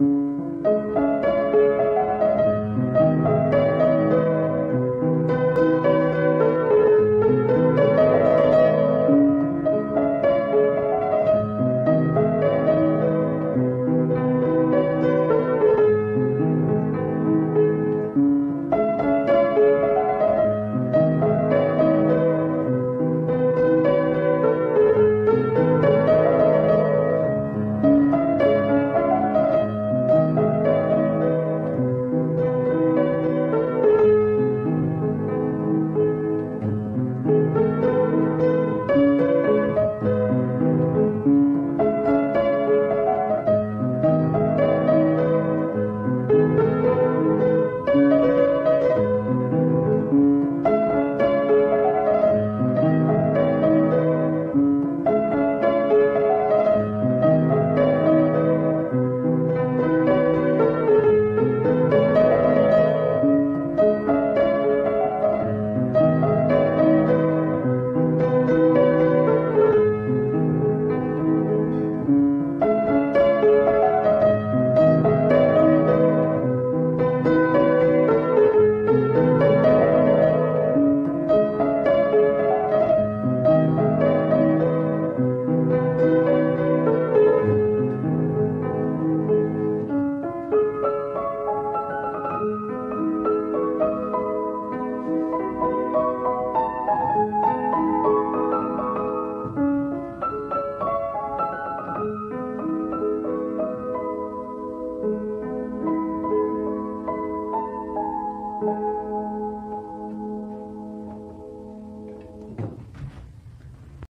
Música